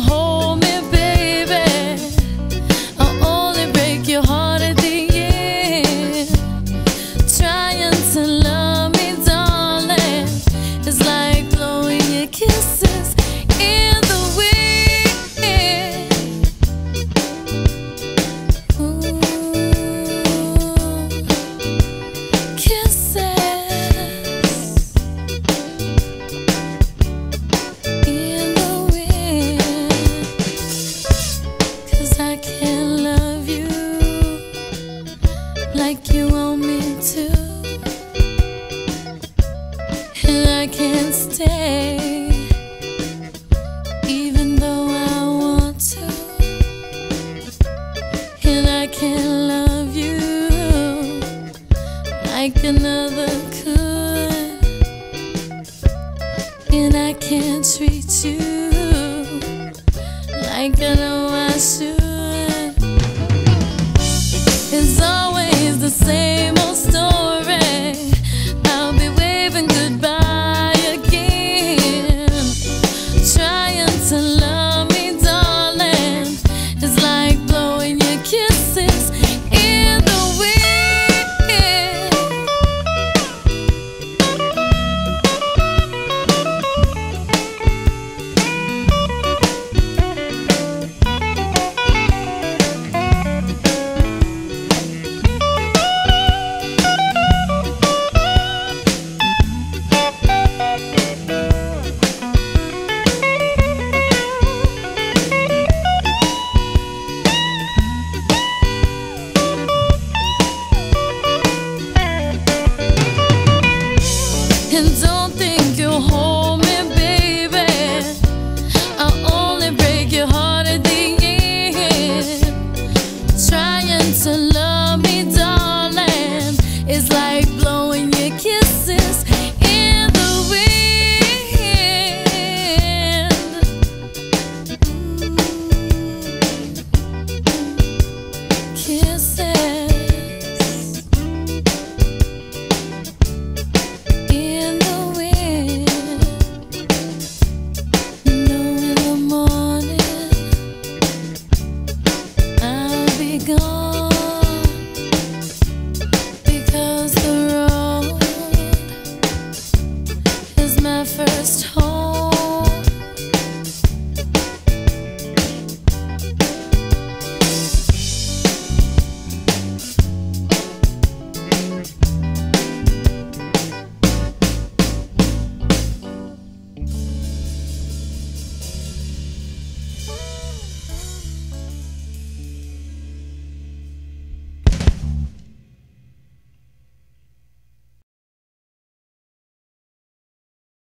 the like you want me to. And I can't stay, even though I want to. And I can't love you like another could. And I can't treat you like I know I should. It's all the same begun.